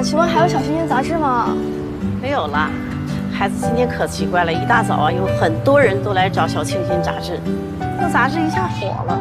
哎，请问还有小青年杂志吗？没有了。孩子今天可奇怪了，一大早啊，有很多人都来找小清新杂志，那杂志一下火了。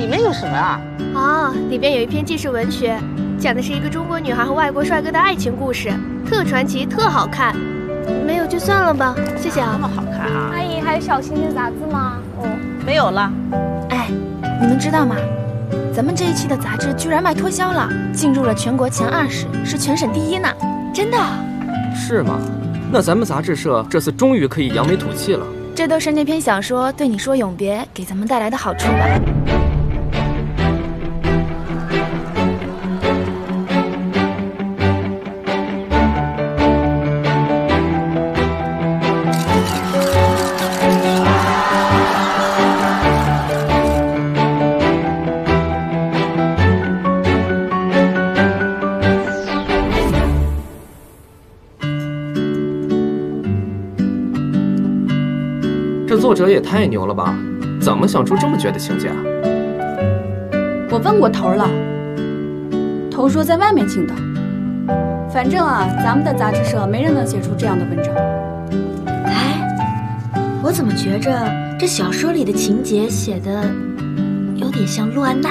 里面有什么啊？啊，里边有一篇纪实文学，讲的是一个中国女孩和外国帅哥的爱情故事，特传奇，特好看。没有就算了吧，谢谢啊。那么好看啊！阿姨，还有小清新杂志吗？哦，没有了。哎，你们知道吗？咱们这一期的杂志居然卖脱销了，进入了全国前二十，是全省第一呢！真的？是吗？那咱们杂志社这次终于可以扬眉吐气了。这都是那篇小说对你说永别给咱们带来的好处吧。作者也太牛了吧！怎么想出这么绝的情节啊？我问过头了，头说在外面请的。反正啊，咱们的杂志社没人能写出这样的文章。哎，我怎么觉着这小说里的情节写的有点像陆安娜？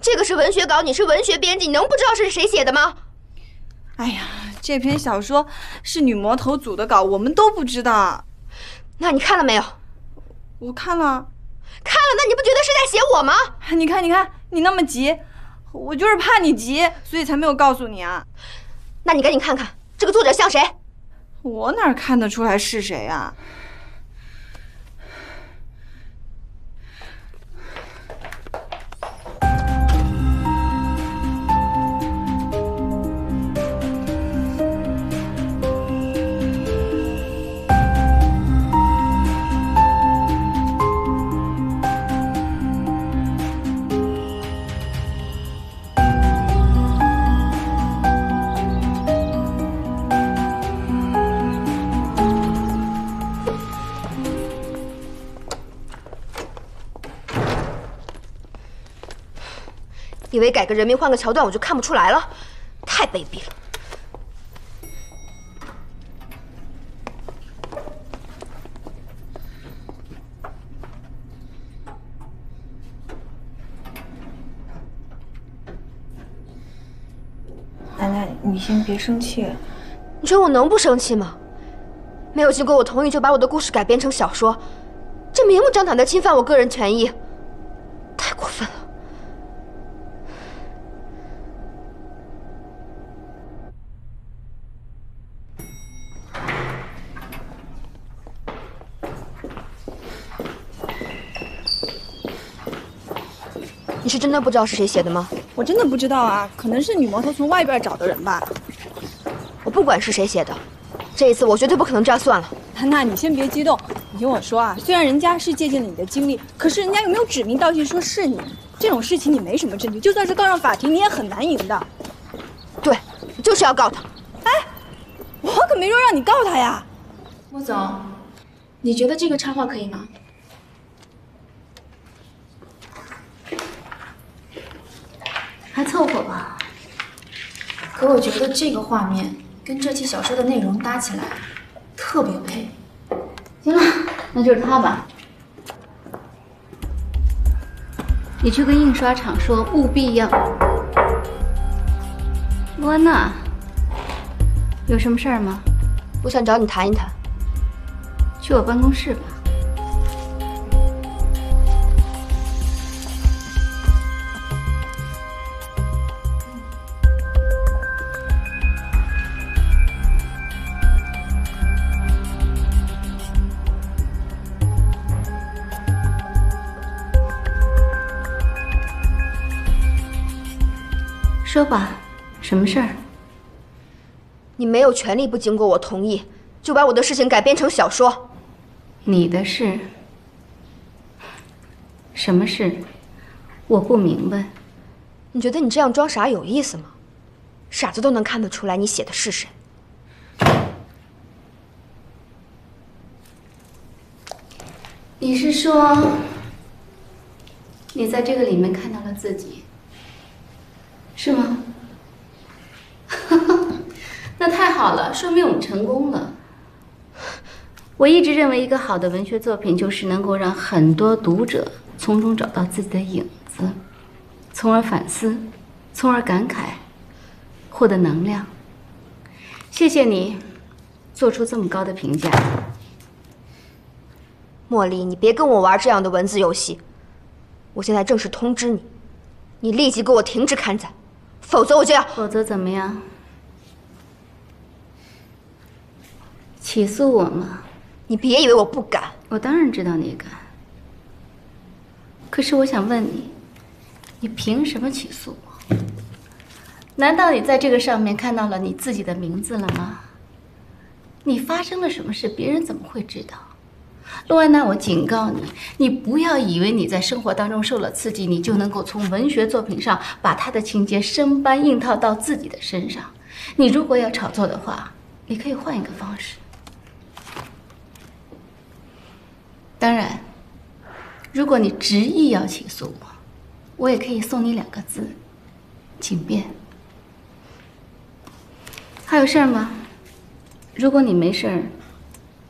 这个是文学稿，你是文学编辑，你能不知道是谁写的吗？哎呀，这篇小说是女魔头组的稿，我们都不知道。那你看了没有？我看了。看了，那你不觉得是在写我吗？你看，你看，你那么急，我就是怕你急，所以才没有告诉你啊。那你赶紧看看这个作者像谁？我哪看得出来是谁啊？以为改个人名换个桥段我就看不出来了，太卑鄙了！奶奶，你先别生气。你说我能不生气吗？没有经过我同意就把我的故事改编成小说，这明目张胆的侵犯我个人权益，你是真的不知道是谁写的吗？我真的不知道啊，可能是女魔头从外边找的人吧。我不管是谁写的，这一次我绝对不可能这样算了。安娜，你先别激动，你听我说啊，虽然人家是借鉴了你的经历，可是人家又没有指名道姓说是你，这种事情你没什么证据，就算是告上法庭，你也很难赢的。对，就是要告他。哎，我可没说让你告他呀。莫总，你觉得这个插画可以吗？还凑合吧，可我觉得这个画面跟这期小说的内容搭起来特别配。行了，那就是他吧。你去跟印刷厂说，务必要。莫安娜，有什么事儿吗？我想找你谈一谈。去我办公室吧。说吧，什么事儿？你没有权利不经过我同意，就把我的事情改编成小说。你的事？什么事？我不明白。你觉得你这样装傻有意思吗？傻子都能看得出来你写的是谁。你是说，你在这个里面看到了自己，是吗？那太好了，说明我们成功了。我一直认为，一个好的文学作品就是能够让很多读者从中找到自己的影子，从而反思，从而感慨，获得能量。谢谢你，做出这么高的评价。茉莉，你别跟我玩这样的文字游戏。我现在正式通知你，你立即给我停止刊载，否则我就要……否则怎么样？起诉我吗？你别以为我不敢。我当然知道你敢。可是我想问你，你凭什么起诉我？难道你在这个上面看到了你自己的名字了吗？你发生了什么事？别人怎么会知道？陆安娜，我警告你，你不要以为你在生活当中受了刺激，你就能够从文学作品上把他的情节生搬硬套到自己的身上。你如果要炒作的话，你可以换一个方式。当然，如果你执意要起诉我，我也可以送你两个字：请便。还有事吗？如果你没事儿，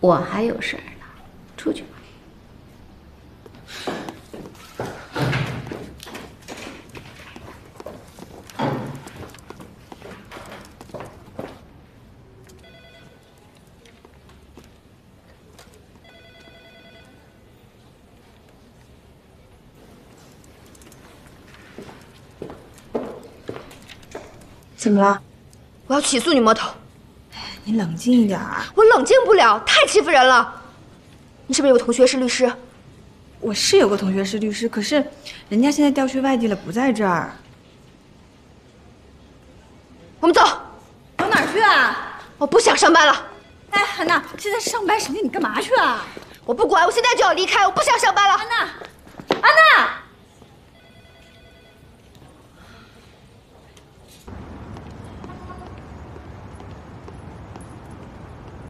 我还有事儿。出去吧。怎么了？我要起诉你魔头。你冷静一点啊！我冷静不了，太欺负人了。你是不是有个同学是律师？我是有个同学是律师，可是人家现在调去外地了，不在这儿。我们走。往哪儿去啊？我不想上班了。哎，安娜，现在是上班时间，你干嘛去啊？我不管，我现在就要离开，我不想上班了。安娜，安娜。